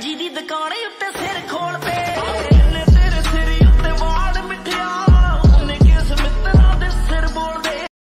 ਜੀ ਦੀ ਦੁਕਾਨੇ ਉੱਤੇ ਸਿਰ